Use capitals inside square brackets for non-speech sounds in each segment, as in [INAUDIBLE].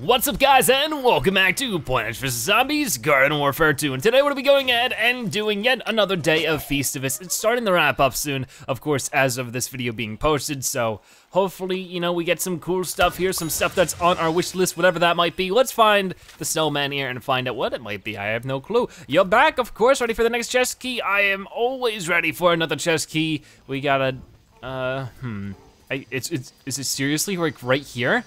What's up guys and welcome back to Plants vs Zombies Garden Warfare 2 and today we're gonna be going ahead and doing yet another day of Feastivus. It's starting to wrap up soon, of course, as of this video being posted, so hopefully, you know, we get some cool stuff here, some stuff that's on our wish list, whatever that might be. Let's find the snowman here and find out what it might be. I have no clue. You're back, of course, ready for the next chest key? I am always ready for another chest key. We got a, uh, hmm. I, it's, it's, is it seriously like right here?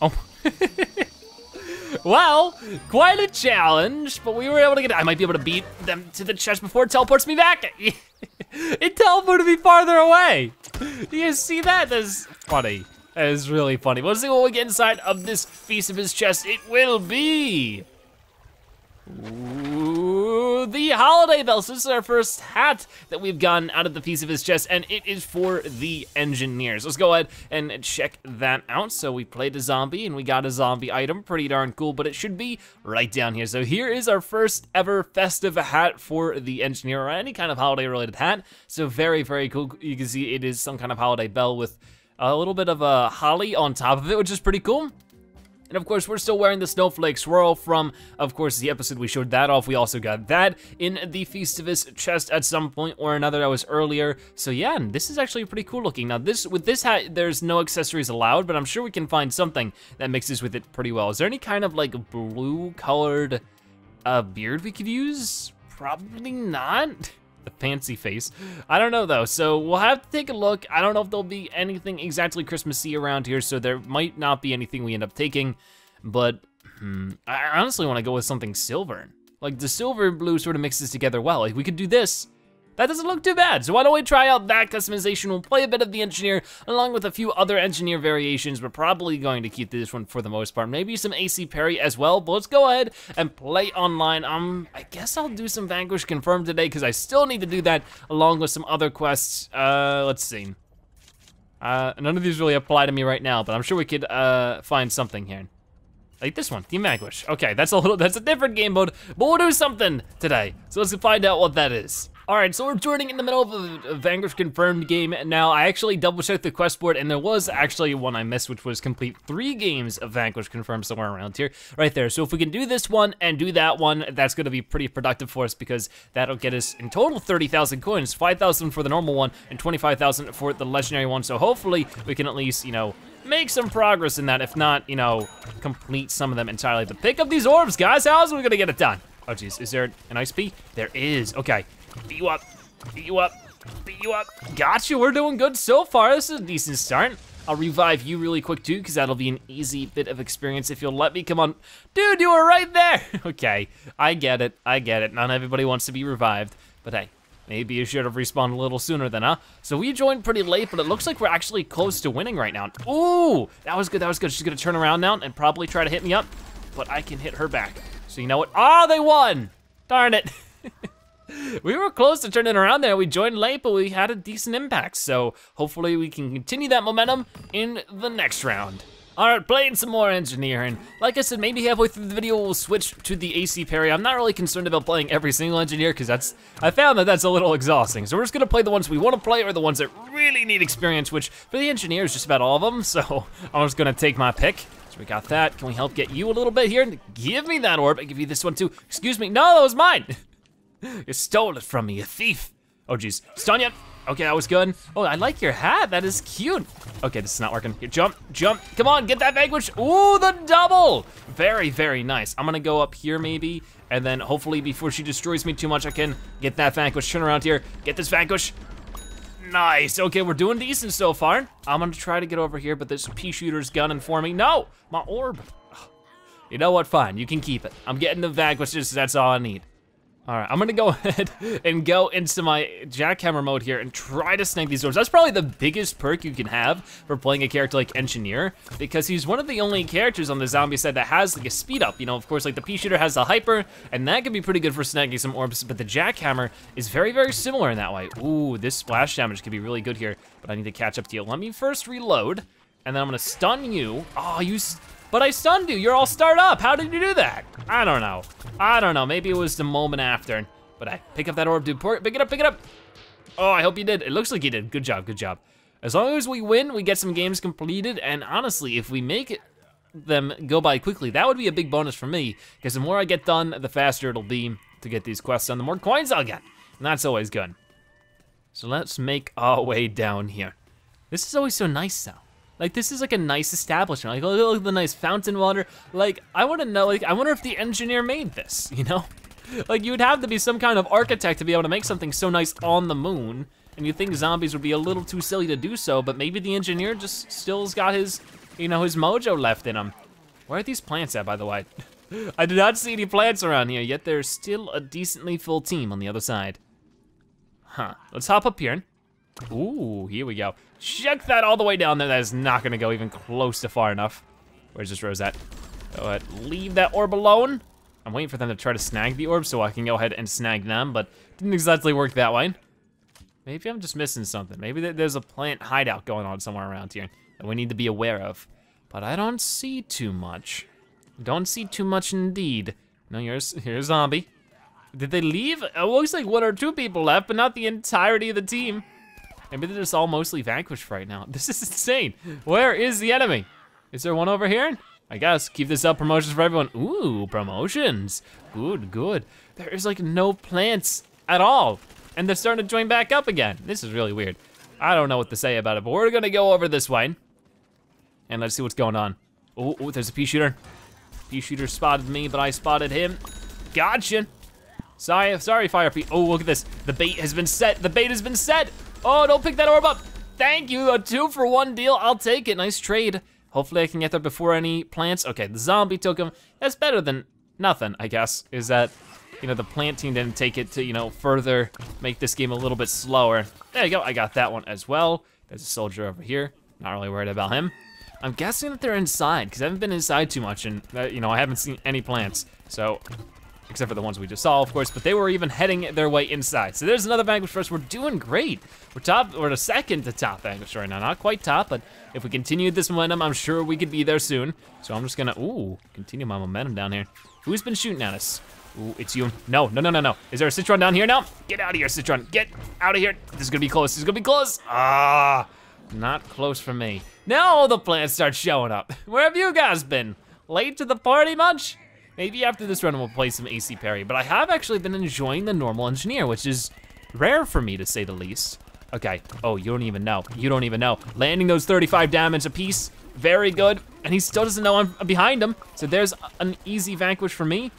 Oh. [LAUGHS] well, quite a challenge, but we were able to get, I might be able to beat them to the chest before it teleports me back. [LAUGHS] it teleported me farther away. Do you see that? That's funny. That is really funny. Let's see what we get inside of this Feastivus chest. It will be. Ooh, the holiday bells. This is our first hat that we've gotten out of the Feastivus chest, and it is for the engineers. Let's go ahead and check that out. So we played a zombie, and we got a zombie item. Pretty darn cool, but it should be right down here. So here is our first ever festive hat for the engineer, or any kind of holiday-related hat. So very, very cool. You can see it is some kind of holiday bell with a little bit of a holly on top of it, which is pretty cool. And of course, we're still wearing the Snowflake Swirl from, of course, the episode we showed that off. We also got that in the Feastivus chest at some point or another that was earlier. So yeah, this is actually pretty cool looking. Now this, with this hat, there's no accessories allowed, but I'm sure we can find something that mixes with it pretty well. Is there any kind of like blue colored uh, beard we could use? Probably not. [LAUGHS] the fancy face. I don't know though, so we'll have to take a look. I don't know if there'll be anything exactly Christmassy around here, so there might not be anything we end up taking, but hmm, I honestly wanna go with something silver. Like the silver and blue sort of mixes together well. Like we could do this that doesn't look too bad. So why don't we try out that customization? We'll play a bit of the engineer along with a few other engineer variations. We're probably going to keep this one for the most part. Maybe some AC Perry as well, but let's go ahead and play online. Um, I guess I'll do some Vanquish Confirmed today because I still need to do that along with some other quests. Uh, let's see. Uh, none of these really apply to me right now, but I'm sure we could uh, find something here. Like this one, Team Vanquish. Okay, that's a little, that's a different game mode, but we'll do something today. So let's find out what that is. All right, so we're joining in the middle of a, Vanquish confirmed game. Now, I actually double checked the quest board and there was actually one I missed, which was complete three games of Vanquish confirmed somewhere around here, right there. So if we can do this one and do that one, that's gonna be pretty productive for us because that'll get us in total 30,000 coins, 5,000 for the normal one and 25,000 for the legendary one. So hopefully we can at least, you know, make some progress in that, if not, you know, complete some of them entirely. But pick up these orbs, guys. How are we gonna get it done? Oh geez, is there an Ice Pea? There is, okay. Beat you up, beat you up, beat you up. Got you, we're doing good so far. This is a decent start. I'll revive you really quick too, because that'll be an easy bit of experience if you'll let me. Come on. Dude, you were right there. [LAUGHS] okay, I get it, I get it. Not everybody wants to be revived, but hey, maybe you should have respawned a little sooner then, huh? So we joined pretty late, but it looks like we're actually close to winning right now. Ooh, that was good, that was good. She's gonna turn around now and probably try to hit me up, but I can hit her back. So you know what? Oh, they won! Darn it. [LAUGHS] [LAUGHS] we were close to turning around there. We joined late, but we had a decent impact. So hopefully we can continue that momentum in the next round. All right, playing some more engineering. Like I said, maybe halfway through the video, we'll switch to the AC Perry. I'm not really concerned about playing every single engineer because that's, I found that that's a little exhausting. So we're just gonna play the ones we wanna play or the ones that really need experience, which for the engineers, just about all of them. [LAUGHS] So I'm just gonna take my pick. So we got that. Can we help get you a little bit here? Give me that orb. I give you this one too. Excuse me. No, that was mine. [LAUGHS] [LAUGHS] you stole it from me, you thief. Oh geez. Stun? Okay, that was good. Oh, I like your hat. That is cute. Okay, this is not working. Here, jump, jump. Come on, get that vanquish. Ooh, the double. Very, very nice. I'm gonna go up here maybe, and then hopefully before she destroys me too much, I can get that vanquish. Turn around here. Get this vanquish. Nice. Okay, we're doing decent so far. I'm gonna try to get over here, but this pea shooter's gunning for me. No, my orb. You know what? Fine, you can keep it. I'm getting the vanquishes. That's all I need. All right, I'm gonna go [LAUGHS] ahead and go into my jackhammer mode here and try to snag these orbs. That's probably the biggest perk you can have for playing a character like Engineer, because he's one of the only characters on the zombie side that has like a speed up. You know, of course, like the pea shooter has the hyper, and that can be pretty good for snagging some orbs, but the jackhammer is very, very similar in that way. Ooh, this splash damage could be really good here, but I need to catch up to you. Let me first reload, and then I'm gonna stun you. Oh, you but I stunned you, you're all start up. How did you do that? I don't know. I don't know, maybe it was the moment after. But I pick up that orb, dude, pick it up, pick it up. Oh, I hope you did. It looks like you did, good job, good job. As long as we win, we get some games completed, and honestly, if we make it, them go by quickly, that would be a big bonus for me, because the more I get done, the faster it'll be to get these quests done, the more coins I'll get, and that's always good. So let's make our way down here. This is always so nice though. Like this is like a nice establishment. Like look at the nice fountain water. Like I wanna know, like I wonder if the engineer made this, [LAUGHS] you know? Like you would have to be some kind of architect to be able to make something so nice on the moon. And you think zombies would be a little too silly to do so, but maybe the engineer just still's got his, you know, his mojo left in him. Where are these plants at, by the way? [LAUGHS] I did not see any plants around here, yet there's still a decently full team on the other side. Huh, let's hop up here. Ooh, here we go. Check that all the way down there. That is not gonna go even close to far enough. Where's this rose at? Go ahead, leave that orb alone. I'm waiting for them to try to snag the orb so I can go ahead and snag them, but didn't exactly work that way. Maybe I'm just missing something. Maybe there's a plant hideout going on somewhere around here that we need to be aware of. But I don't see too much. Don't see too much indeed. No, here's, here's a zombie. Did they leave? It looks like one or two people left, but not the entirety of the team. Maybe they're just all mostly vanquished right now. [LAUGHS] This is insane. Where is the enemy? Is there one over here? I guess, keep this up, promotions for everyone. Ooh, promotions. Good, good. There is like no plants at all. And they're starting to join back up again. This is really weird. I don't know what to say about it, but we're gonna go over this way. And let's see what's going on. Oh, oh there's a pea shooter. Pea shooter spotted me, but I spotted him. Gotcha. Sorry, sorry, Fire Pea. Oh, look at this. The bait has been set. The bait has been set. Oh, don't pick that orb up. Thank you, a two for one deal. I'll take it, nice trade. Hopefully I can get there before any plants. Okay, the zombie took him. That's better than nothing, I guess, is that, you know, the plant team didn't take it to, you know, further make this game a little bit slower. There you go, I got that one as well. There's a soldier over here. Not really worried about him. I'm guessing that they're inside, because I haven't been inside too much, and, uh, you know, I haven't seen any plants. So except for the ones we just saw, of course, but they were even heading their way inside. So there's another Vanquish for us. We're doing great. We're top, we're the second to top Vanquish right now. Not quite top, but if we continue this momentum, I'm sure we could be there soon. So I'm just gonna, ooh, continue my momentum down here. Who's been shooting at us? Ooh, it's you. No, no, no, no, no. Is there a Citron down here now? Get out of here, Citron. Get out of here. This is gonna be close. This is gonna be close. Ah, not close for me. Now the plants start showing up. [LAUGHS] Where have you guys been? Late to the party much? Maybe after this run we'll play some AC Perry, but I have actually been enjoying the normal engineer, which is rare for me to say the least. Okay, oh, you don't even know. You don't even know. Landing those 35 damage a piece, very good. And he still doesn't know I'm behind him. So there's an easy vanquish for me.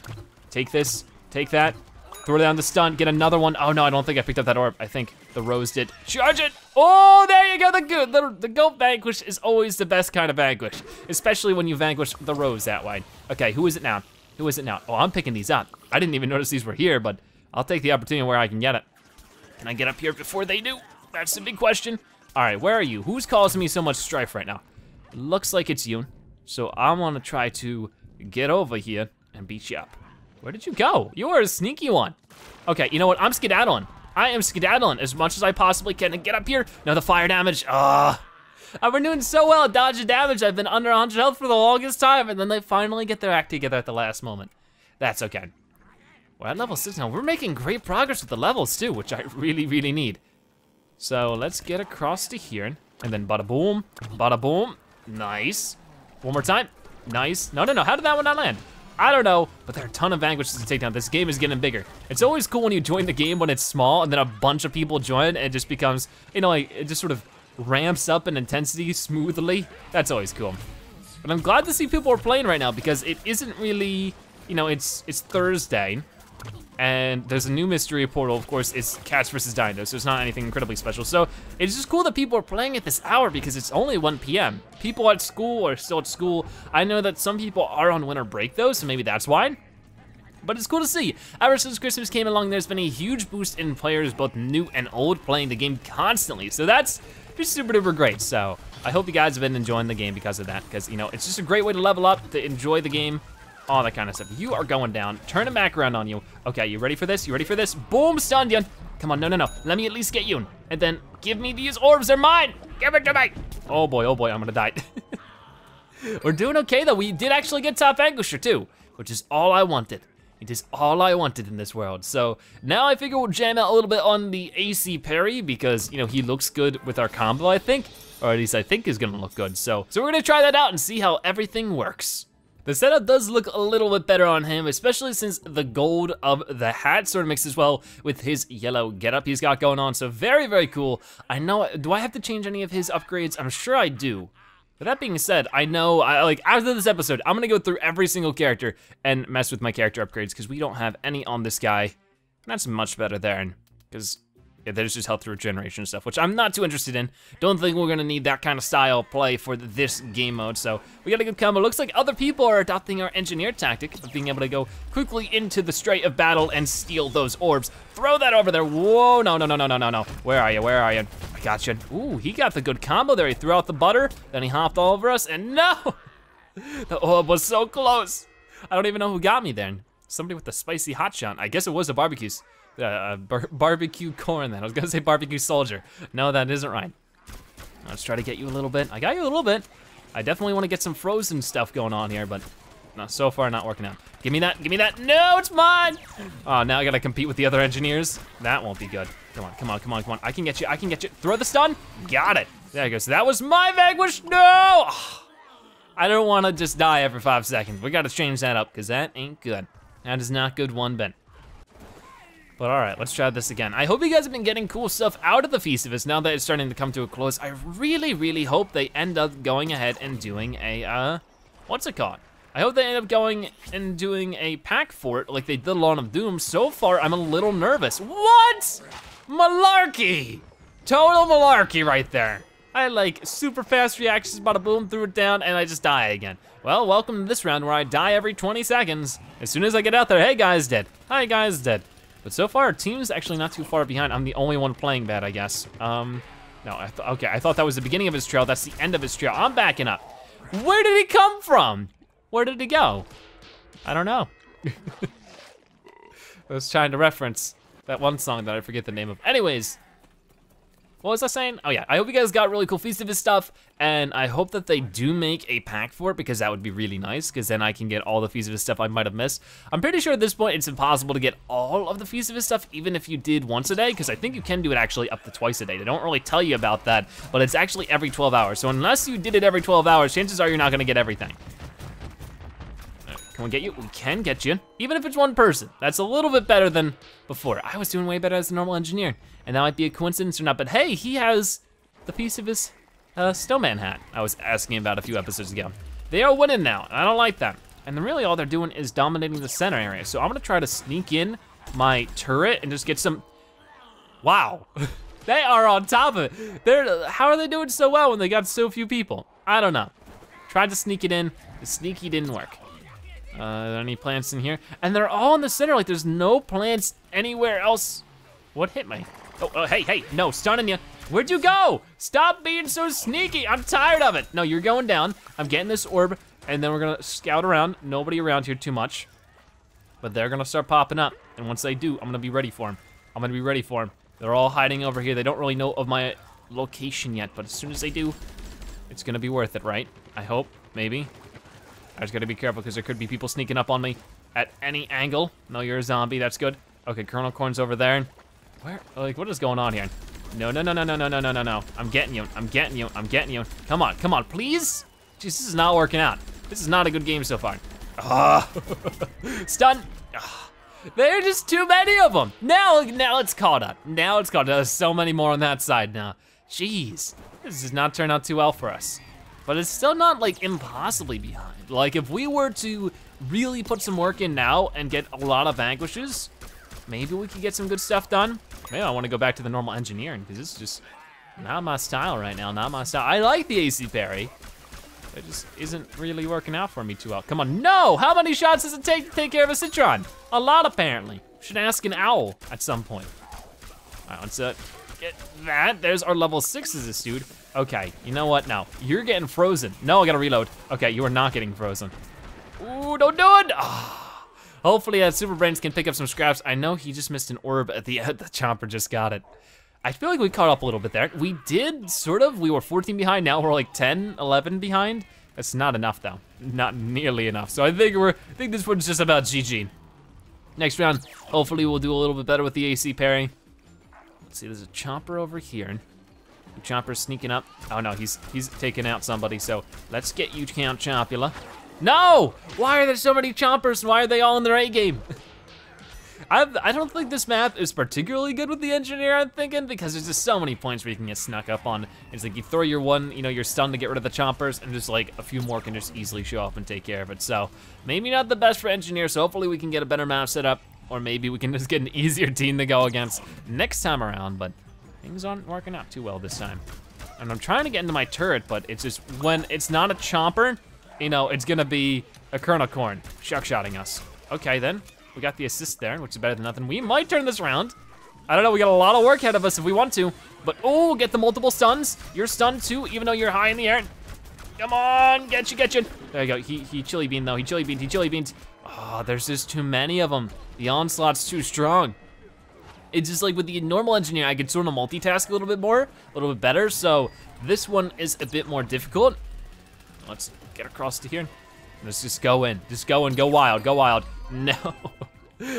Take this, take that, throw down the stun, get another one. Oh no, I don't think I picked up that orb. I think the rose did. Charge it! Oh, there you go, the good, the, the goat vanquish is always the best kind of vanquish, especially when you vanquish the rose that way. Okay, who is it now? Who is it now? Oh, I'm picking these up. I didn't even notice these were here, but I'll take the opportunity where I can get it. Can I get up here before they do? That's the big question. All right, where are you? Who's causing me so much strife right now? Looks like it's you. So I wanna try to get over here and beat you up. Where did you go? You are a sneaky one. Okay, you know what? I'm skedaddling. I am skedaddling as much as I possibly can to get up here. Now the fire damage, ah. Uh, Uh, I've been doing so well at dodging damage. I've been under 100 health for the longest time, and then they finally get their act together at the last moment. That's okay. We're at level six now. We're making great progress with the levels too, which I really, really need. So let's get across to here, and then bada boom, bada boom. Nice. One more time. Nice. No, no, no. How did that one not land? I don't know, but there are a ton of vanquishes to take down. This game is getting bigger. It's always cool when you join the game when it's small and then a bunch of people join and it just becomes, you know, like, it just sort of ramps up in intensity smoothly. That's always cool. But I'm glad to see people are playing right now because it isn't really, you know, it's it's Thursday, and there's a new mystery portal. Of course, it's Cats versus Dino, so it's not anything incredibly special. So it's just cool that people are playing at this hour because it's only 1 p.m. People at school are still at school. I know that some people are on winter break though, so maybe that's why. But it's cool to see. Ever since Christmas came along, there's been a huge boost in players, both new and old, playing the game constantly. So that's just super duper great. So I hope you guys have been enjoying the game because of that, because you know, it's just a great way to level up, to enjoy the game, all that kind of stuff. You are going down, turn it back around on you. Okay, you ready for this? You ready for this? Boom, stunned you. Come on, no, no, no. Let me at least get you. And then give me these orbs, they're mine. Give it to me. Oh boy, oh boy, I'm gonna die. [LAUGHS] We're doing okay though. We did actually get top Vanquisher too, which is all I wanted. It is all I wanted in this world. So now I figure we'll jam out a little bit on the AC Perry because, you know, he looks good with our combo, I think. Or at least I think is gonna look good. So, so we're gonna try that out and see how everything works. The setup does look a little bit better on him, especially since the gold of the hat sort of mixes well with his yellow getup he's got going on. So very, very cool. I know, do I have to change any of his upgrades? I'm sure I do. But that being said, I know, I, like, after this episode, I'm gonna go through every single character and mess with my character upgrades because we don't have any on this guy. And that's much better there, because yeah, there's just health through regeneration stuff, which I'm not too interested in. Don't think we're gonna need that kind of style play for this game mode, so we got a good combo. Looks like other people are adopting our engineer tactic of being able to go quickly into the straight of battle and steal those orbs. Throw that over there. Whoa, no, no, no, no, no, no, no. Where are you, where are you? I got you. Ooh, he got the good combo there. He threw out the butter, then he hopped all over us, and no! [LAUGHS] The orb was so close. I don't even know who got me then. Somebody with the spicy hot shot. I guess it was a barbecues. Uh, bar barbecue corn then. I was gonna [LAUGHS] say barbecue soldier. No, that isn't right. Let's try to get you a little bit. I got you a little bit. I definitely wanna get some frozen stuff going on here, but not so far not working out. Give me that, give me that. No, it's mine. Oh, now I gotta compete with the other engineers. That won't be good. Come on, come on, come on, come on. I can get you, I can get you. Throw the stun. Got it. There you go. So that was my vanquish. No! [SIGHS] I don't wanna just die every five seconds. We gotta change that up, because that ain't good. That is not good one bit. But all right, let's try this again. I hope you guys have been getting cool stuff out of the Festivus now that it's starting to come to a close. I really, really hope they end up going ahead and doing a, uh, what's it called? I hope they end up going and doing a pack for it like they did Lawn of Doom. So far, I'm a little nervous. What? Malarkey! Total malarkey right there. I like super fast reactions, bada boom, threw it down, and I just die again. Well, welcome to this round where I die every 20 seconds. As soon as I get out there, hey guys, dead. Hi guys, dead. But so far, team's actually not too far behind. I'm the only one playing bad, I guess. Um, no, I okay, I thought that was the beginning of his trail. That's the end of his trail. I'm backing up. Where did he come from? Where did he go? I don't know. [LAUGHS] I was trying to reference that one song that I forget the name of. Anyways, what was I saying? Oh yeah, I hope you guys got really cool Festivus stuff, and I hope that they do make a pack for it because that would be really nice, because then I can get all the Festivus stuff I might have missed. I'm pretty sure at this point it's impossible to get all of the Festivus stuff, even if you did once a day, because I think you can do it actually up to twice a day. They don't really tell you about that, but it's actually every 12 hours. So unless you did it every 12 hours, chances are you're not gonna get everything. Can we get you? We can get you, even if it's one person. That's a little bit better than before. I was doing way better as a normal engineer, and that might be a coincidence or not, but hey, he has the Festivus uh, snowman hat I was asking about a few episodes ago. They are winning now, I don't like that. And then really all they're doing is dominating the center area. So I'm gonna try to sneak in my turret and just get some, wow. [LAUGHS] they are on top of it. They're, how are they doing so well when they got so few people? I don't know. Tried to sneak it in, the sneaky didn't work. Uh, are there any plants in here? And they're all in the center, like there's no plants anywhere else. What hit me? Oh, oh, hey, hey, no, stunning you. Where'd you go? Stop being so sneaky, I'm tired of it. No, you're going down. I'm getting this orb, and then we're gonna scout around. Nobody around here too much. But they're gonna start popping up, and once they do, I'm gonna be ready for them. I'm gonna be ready for them. They're all hiding over here. They don't really know of my location yet, but as soon as they do, it's gonna be worth it, right? I hope, maybe. I just gotta be careful because there could be people sneaking up on me at any angle. No, you're a zombie, that's good. Okay, Kernel Corn's over there. Where, like, what is going on here? No, no, no, no, no, no, no, no, no, no. I'm getting you, I'm getting you, I'm getting you. Come on, come on, please? Jeez, this is not working out. This is not a good game so far. Ah, [LAUGHS] stun. Ah. There are just too many of them. Now, now it's caught up. Now it's caught up. There's so many more on that side now. Jeez, this does not turn out too well for us. But it's still not like impossibly behind. Like if we were to really put some work in now and get a lot of vanquishes, maybe we could get some good stuff done. Maybe I wanna go back to the normal engineering because is just not my style right now, not my style. I like the AC Perry. It just isn't really working out for me too well. Come on, no! How many shots does it take to take care of a Citron? A lot, apparently. Should ask an owl at some point. All right, let's uh, get that. There's our level sixes, dude. Okay, you know what? No, you're getting frozen. No, I gotta reload. Okay, you are not getting frozen. Ooh, don't do it! Oh. Hopefully uh, Super Brainz can pick up some scraps. I know he just missed an orb at the end. [LAUGHS] The Chomper just got it. I feel like we caught up a little bit there. We did, sort of. We were 14 behind, now we're like 10, 11 behind. That's not enough though. Not nearly enough. So I think we're, I think this one's just about GG. Next round, hopefully we'll do a little bit better with the AC Perry. See, there's a chomper over here. The chomper's sneaking up. Oh no, he's he's taking out somebody, so let's get you, Count Chompula. No! Why are there so many chompers and why are they all in their A game? [LAUGHS] I've, I don't think this map is particularly good with the engineer, I'm thinking, because there's just so many points where you can get snuck up on. It's like you throw your one, you know, your stun to get rid of the chompers, and just like a few more can just easily show up and take care of it. So maybe not the best for engineer, so hopefully we can get a better map set up, or maybe we can just get an easier team to go against next time around, but things aren't working out too well this time. And I'm trying to get into my turret, but it's just, when it's not a chomper, you know, it's gonna be a kernel corn shuck shotting us. Okay then, we got the assist there, which is better than nothing. We might turn this around. I don't know, we got a lot of work ahead of us if we want to. But oh, get the multiple stuns. You're stunned too, even though you're high in the air. Come on, get you, get you. There you go, he, he chili bean though, he chili bean, he chili beans. Oh, there's just too many of them. The onslaught's too strong. It's just like with the normal engineer, I could sort of multitask a little bit more, a little bit better. So this one is a bit more difficult. Let's get across to here. Let's just go in, just go in, go wild, go wild. [LAUGHS] No.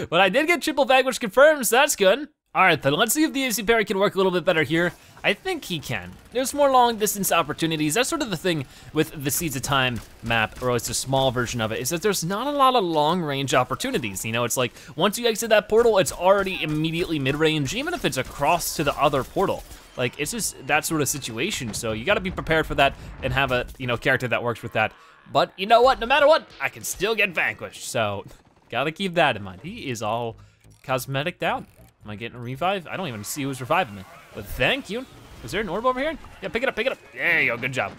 but I did get triple vanquish confirmed, so that's good. All right, then let's see if the AC Perry can work a little bit better here. I think he can. There's more long distance opportunities. That's sort of the thing with the Seeds of Time map, or it's a small version of it, is that there's not a lot of long range opportunities. You know, it's like once you exit that portal, it's already immediately mid range, even if it's across to the other portal. Like it's just that sort of situation. So you gotta be prepared for that and have a, you know, character that works with that. But you know what, no matter what, I can still get vanquished. So Gotta keep that in mind. He is all cosmetic down. Am I getting a revive? I don't even see who's reviving me. But thank you. Is there an orb over here? Yeah, pick it up, pick it up. There you go, good job.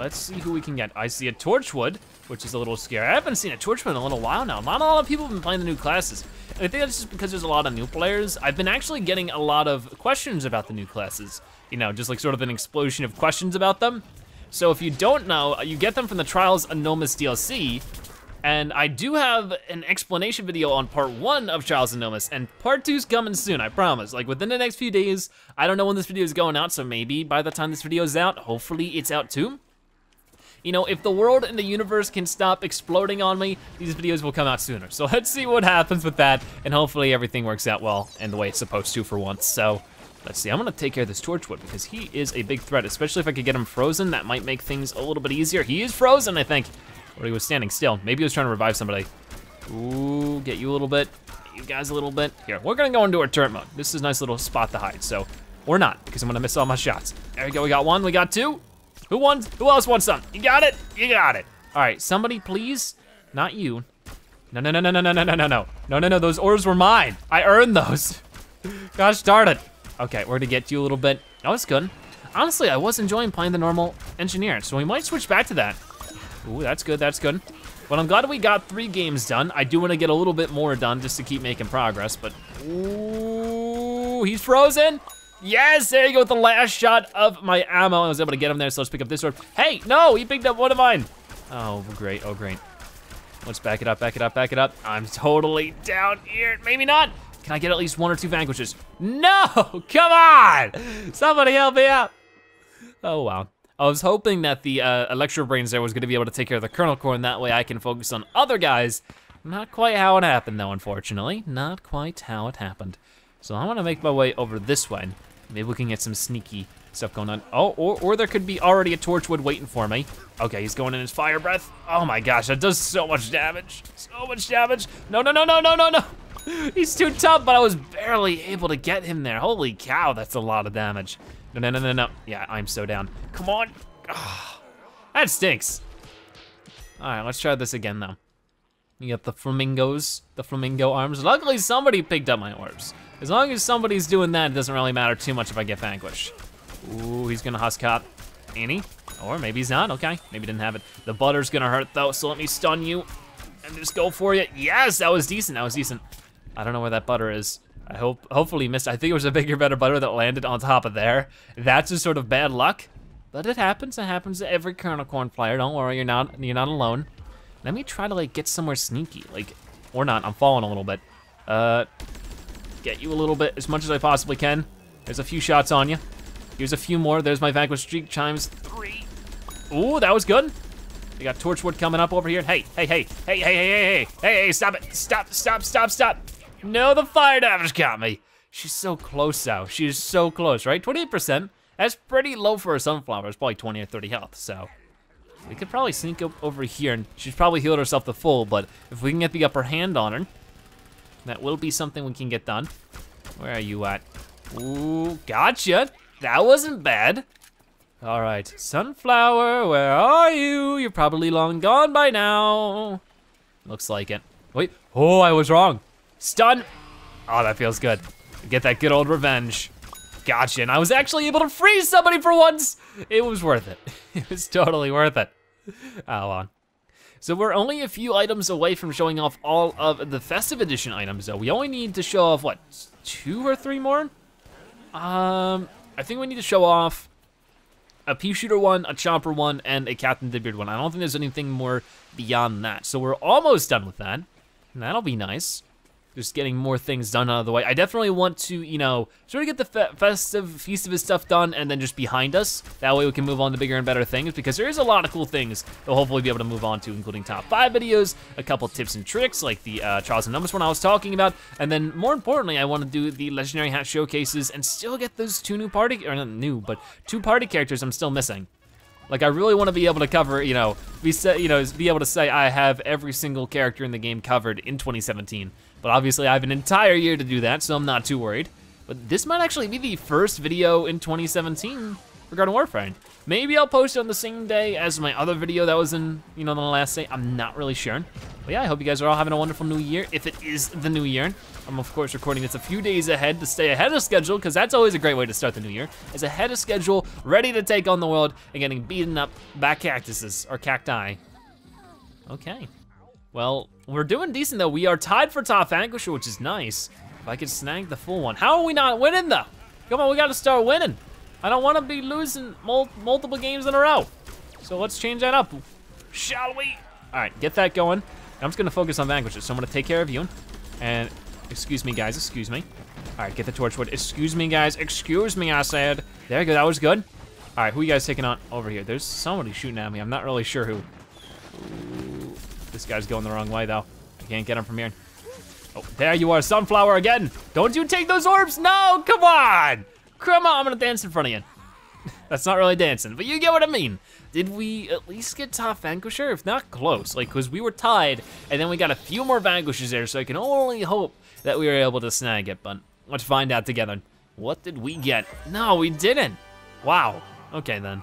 let's see who we can get. I see a Torchwood, which is a little scary. I haven't seen a Torchwood in a little while now. Not a lot of people have been playing the new classes. I think that's just because there's a lot of new players. I've been actually getting a lot of questions about the new classes. You know, just like sort of an explosion of questions about them. So if you don't know, you get them from the Trials of Gnomus DLC, and I do have an explanation video on part one of Trials of Gnomus, and part two's coming soon, I promise. Like within the next few days, I don't know when this video is going out, so maybe by the time this video is out, hopefully it's out too. You know, if the world and the universe can stop exploding on me, these videos will come out sooner. So let's see what happens with that, and hopefully everything works out well and the way it's supposed to for once. So let's see, I'm gonna take care of this Torchwood because he is a big threat, especially if I could get him frozen, that might make things a little bit easier. He is frozen, I think. Or he was standing still. Maybe he was trying to revive somebody. Ooh, get you a little bit. you guys a little bit. Here, we're gonna go into our turret mode. This is a nice little spot to hide, so. Or not, because I'm gonna miss all my shots. There we go, we got one, we got two. Who won? Who else wants some? You got it? You got it. All right, somebody please, not you. No, no, no, no, no, no, no, no, no, no. No, no, no, those orbs were mine. I earned those. [LAUGHS] Gosh darn it. Okay, we're gonna get you a little bit. Oh, it's good. Honestly, I was enjoying playing the normal engineer, so we might switch back to that. Ooh, that's good, that's good. But I'm glad we got three games done. I do wanna get a little bit more done just to keep making progress, but ooh, he's frozen. Yes, there you go with the last shot of my ammo. I was able to get him there, so let's pick up this sword. Hey, no, he picked up one of mine. Oh, great, oh, great. Let's back it up, back it up, back it up. I'm totally down here, maybe not. Can I get at least one or two vanquishes? No, [LAUGHS] come on. Somebody help me out. Oh, wow. I was hoping that the uh, Electro Brainz there was gonna be able to take care of the Kernel Corn and that way I can focus on other guys. Not quite how it happened though, unfortunately. Not quite how it happened. So I'm gonna make my way over this way. Maybe we can get some sneaky stuff going on. Oh, or, or there could be already a Torchwood waiting for me. Okay, he's going in his fire breath. Oh my gosh, that does so much damage. So much damage. No, no, no, no, no, no, no. [LAUGHS] He's too tough, but I was barely able to get him there. Holy cow, that's a lot of damage. No, no, no, no, no. Yeah, I'm so down. Come on. Oh, that stinks. All right, let's try this again though. You got the flamingos, the flamingo arms. Luckily, somebody picked up my orbs. As long as somebody's doing that, it doesn't really matter too much if I get vanquished. Ooh, he's gonna husk cop. Annie? Or maybe he's not, okay. Maybe didn't have it. The butter's gonna hurt though, so let me stun you and just go for you. Yes, that was decent, that was decent. I don't know where that butter is. I hope, hopefully missed. I think it was a bigger, better butter that landed on top of there. That's just sort of bad luck, but it happens. It happens to every kernel corn player. Don't worry, you're not, you're not alone. Let me try to like get somewhere sneaky, like, or not. I'm falling a little bit. Uh, get you a little bit as much as I possibly can. There's a few shots on you. Here's a few more. There's my vanquish streak chimes three. Ooh, that was good. We got Torchwood coming up over here. Hey, hey, hey, hey, hey, hey, hey, hey, hey, hey, stop it. Stop, stop, stop, stop. No, the fire damage got me. She's so close now. She is so close, right? 28%. That's pretty low for a sunflower. It's probably 20 or 30 health, so. We could probably sneak up over here and she's probably healed herself to full, but if we can get the upper hand on her, that will be something we can get done. Where are you at? Ooh, gotcha. That wasn't bad. All right, Sunflower, where are you? You're probably long gone by now. Looks like it. Wait, oh, I was wrong. Stun. Oh, that feels good. Get that good old revenge. Gotcha, and I was actually able to freeze somebody for once. It was worth it. [LAUGHS] It was totally worth it. Oh, on. So we're only a few items away from showing off all of the festive edition items though. We only need to show off, what, two or three more? Um, I think we need to show off a pea shooter one, a chomper one, and a Captain Deadbeard one. I don't think there's anything more beyond that. So we're almost done with that. That'll be nice. Just getting more things done out of the way. I definitely want to, you know, sort of get the fe festive, festive stuff done and then just behind us. That way we can move on to bigger and better things because there is a lot of cool things we'll hopefully be able to move on to, including top five videos, a couple tips and tricks like the uh, Trials of Gnomus one I was talking about, and then more importantly, I want to do the Legendary Hat showcases and still get those two new party, or not new, but two party characters I'm still missing. Like I really want to be able to cover, you know, be you know, be able to say I have every single character in the game covered in 2017. But obviously I have an entire year to do that, so I'm not too worried. But this might actually be the first video in 2017 regarding Warframe. Maybe I'll post it on the same day as my other video that was in, you know, the last day. I'm not really sure. But yeah, I hope you guys are all having a wonderful new year, if it is the new year. I'm of course recording this a few days ahead to stay ahead of schedule, because that's always a great way to start the new year, is ahead of schedule, ready to take on the world, and getting beaten up by cactuses, or cacti. Okay. Well, we're doing decent though. We are tied for top vanquisher, which is nice. If I could snag the full one. How are we not winning though? Come on, we gotta start winning. I don't wanna be losing mul multiple games in a row. So let's change that up, shall we? All right, get that going. I'm just gonna focus on vanquishes, so I'm gonna take care of you. And excuse me, guys, excuse me. All right, get the torchwood. Excuse me, guys, excuse me, I said. There you go, that was good. All right, who you guys taking on over here? There's somebody shooting at me. I'm not really sure who. This guy's going the wrong way, though. I can't get him from here. Oh, there you are, Sunflower again. Don't you take those orbs? No, come on. Come on, I'm gonna dance in front of you. [LAUGHS] That's not really dancing, but you get what I mean. Did we at least get top Vanquisher? If not close, like, cause we were tied, and then we got a few more Vanquishers there, so I can only hope that we were able to snag it, but let's find out together. What did we get? No, we didn't. Wow, okay then.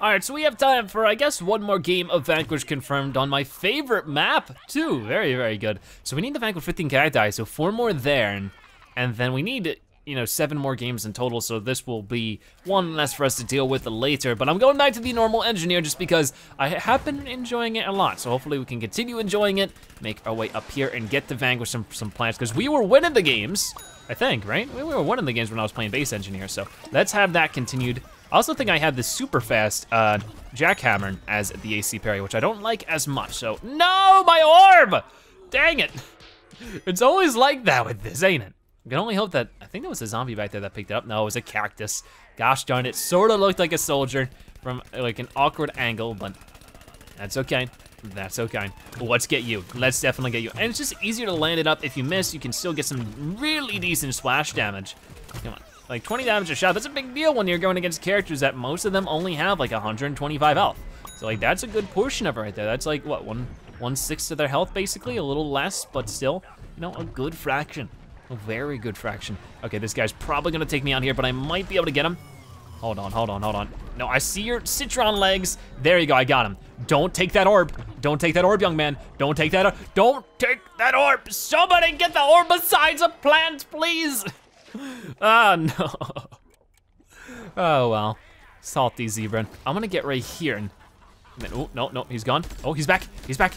All right, so we have time for, I guess, one more game of Vanquish confirmed on my favorite map, too. Very, very good. So we need to vanquish 15 cacti, so four more there, and, and then we need, you know, seven more games in total, so this will be one less for us to deal with later. But I'm going back to the normal engineer just because I have been enjoying it a lot, so hopefully we can continue enjoying it, make our way up here, and get to vanquish some, some plants, because we were winning the games, I think, right? We were winning the games when I was playing base engineer, so let's have that continued. I also think I have this super fast uh, jackhammer as the AC Perry, which I don't like as much, so, no, my orb! Dang it. [LAUGHS] It's always like that with this, ain't it? I can only hope that, I think there was a zombie back there that picked it up. No, it was a cactus. Gosh darn it, sort of looked like a soldier from like an awkward angle, but that's okay. That's okay. let's get you. Let's definitely get you. And it's just easier to land it up. If you miss, you can still get some really decent splash damage. Come on. Like 20 damage a shot, that's a big deal when you're going against characters that most of them only have like 125 health. So like that's a good portion of it right there. That's like what, one, one sixth of their health basically, a little less, but still, you know, a good fraction. A very good fraction. Okay, this guy's probably gonna take me out here, but I might be able to get him. Hold on, hold on, hold on. No, I see your citron legs. There you go, I got him. Don't take that orb. Don't take that orb, young man. Don't take that orb. Don't take that orb. Somebody get the orb besides a plant, please. [LAUGHS] Oh, [LAUGHS] no. Oh, well. Salty zebra. I'm gonna get right here and, then, oh, no, no, he's gone. Oh, he's back, he's back.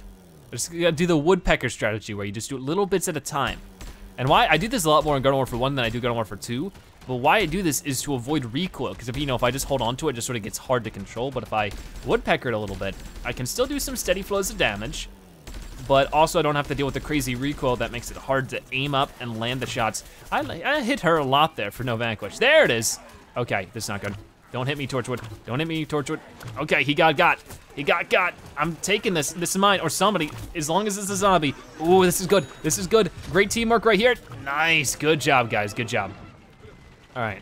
I just gotta do the woodpecker strategy where you just do little bits at a time. And why, I do this a lot more in Garden Warfare 1 than I do Garden Warfare 2, but why I do this is to avoid recoil, because if you know, if I just hold on to it, it just sort of gets hard to control, but if I woodpecker it a little bit, I can still do some steady flows of damage, but also I don't have to deal with the crazy recoil that makes it hard to aim up and land the shots. I, I hit her a lot there for no vanquish. There it is. Okay, this is not good. Don't hit me, Torchwood. Don't hit me, Torchwood. Okay, he got got. He got got. I'm taking this. This is mine, or somebody, as long as it's a zombie. Ooh, this is good. This is good. Great teamwork right here. Nice. Good job, guys. Good job. All right.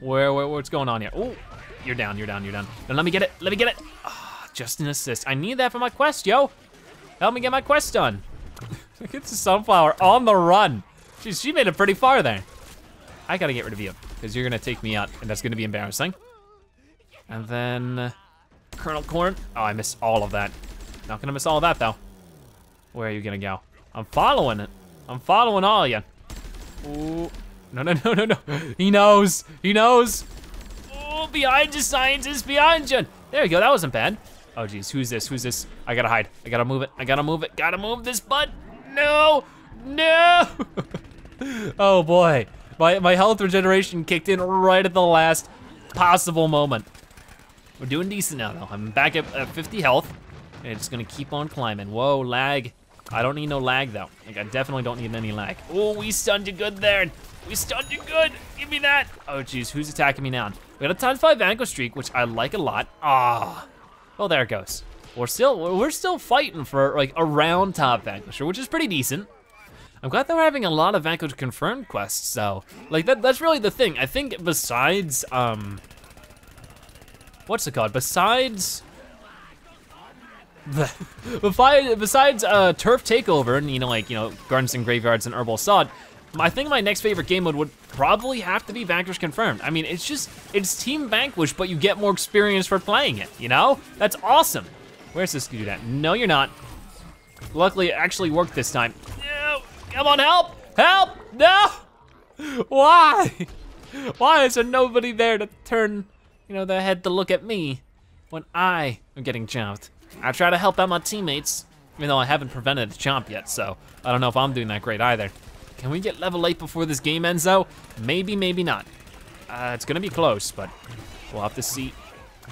Where, where what's going on here? Ooh, you're down, you're down, you're down. Then let me get it. Let me get it. Oh, just an assist. I need that for my quest, yo. Help me get my quest done. [LAUGHS] get the sunflower on the run. She's, she made it pretty far there. I gotta get rid of you, because you're gonna take me out, and that's gonna be embarrassing. And then, uh, Kernel Corn. Oh, I missed all of that. Not gonna miss all of that, though. Where are you gonna go? I'm following it. I'm following all of you. Ooh. No, no, [LAUGHS] no, no, no. He knows, he knows. Behind you, scientist, behind you. There you go, that wasn't bad. Oh geez, who's this, who's this? I gotta hide, I gotta move it, I gotta move it, gotta move this butt. No, no. [LAUGHS] oh boy, my, my health regeneration kicked in right at the last possible moment. We're doing decent now though. I'm back at, at 50 health, and it's gonna keep on climbing. Whoa, lag. I don't need no lag though. Like I definitely don't need any lag. Oh, we stunned you good there. We stunned you good. Give me that. Oh geez, who's attacking me now? We got a times five vanquish streak, which I like a lot. Ah, oh, there it goes. We're still we're still fighting for like a round top vanquisher, which is pretty decent. I'm glad that we're having a lot of vanquish confirmed quests though. Like that that's really the thing. I think besides um what's it called? Besides [LAUGHS] besides uh, turf takeover and you know like you know gardens and graveyards and Herbal Assault I think my next favorite game mode would probably have to be Vanquish Confirmed. I mean, it's just, it's Team Vanquish, but you get more experience for playing it, you know? That's awesome. Where's this dude at? No, you're not. Luckily, it actually worked this time. No, come on, help, help, no! [LAUGHS] Why? [LAUGHS] Why is there nobody there to turn, you know, their head to look at me when I am getting chomped? I try to help out my teammates, even though I haven't prevented a chomp yet, so I don't know if I'm doing that great either. Can we get level eight before this game ends though? Maybe, maybe not. Uh, it's gonna be close, but we'll have to see.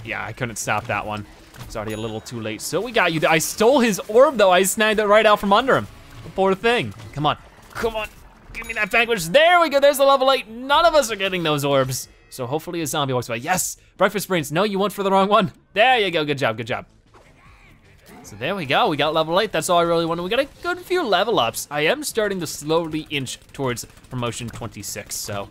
Yeah, I couldn't stop that one. It's already a little too late. So we got you. I stole his orb though. I snagged it right out from under him. The poor thing. Come on, come on. Give me that vanquish. There we go, there's the level eight. None of us are getting those orbs. So hopefully a zombie walks by. Yes, Breakfast Brainz. No, you went for the wrong one. There you go, good job, good job. So there we go, we got level eight. That's all I really wanted. We got a good few level ups. I am starting to slowly inch towards promotion 26, so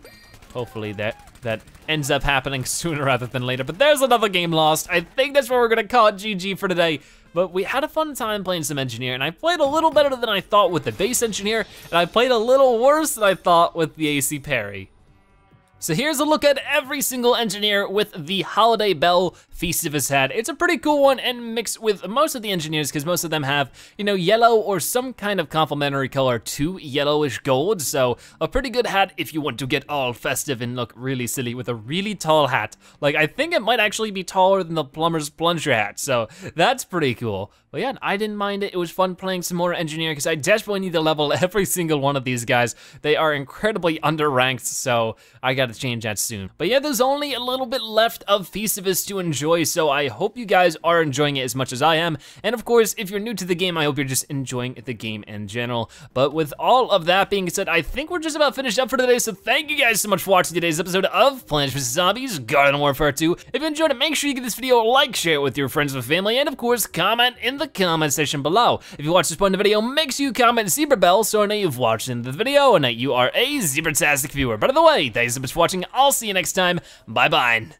hopefully that, that ends up happening [LAUGHS] sooner rather than later. But there's another game lost. I think that's where we're gonna call it GG for today. But we had a fun time playing some Engineer, and I played a little better than I thought with the base Engineer, and I played a little worse than I thought with the AC Perry. So here's a look at every single engineer with the Holiday Bell Feastivus hat. It's a pretty cool one and mixed with most of the engineers because most of them have, you know, yellow or some kind of complementary color to yellowish gold. So a pretty good hat if you want to get all festive and look really silly with a really tall hat. Like I think it might actually be taller than the plumber's plunger hat. So that's pretty cool. But yeah, I didn't mind it. It was fun playing some more engineer because I desperately need to level [LAUGHS] every single one of these guys. They are incredibly underranked, so I gotta change that soon. But yeah, there's only a little bit left of Feastivus to enjoy, so I hope you guys are enjoying it as much as I am. And of course, if you're new to the game, I hope you're just enjoying the game in general. But with all of that being said, I think we're just about finished up for today, so thank you guys so much for watching today's episode of Plants vs. Zombies Garden Warfare 2. If you enjoyed it, make sure you give this video a like, share it with your friends and family, and of course, comment in the comment section below. If you watched this point in the video, make sure you comment Zebra Bell so I know you've watched the video and that you are a Zebra-tastic viewer. By the way, thanks so much for watching. I'll see you next time. Bye-bye.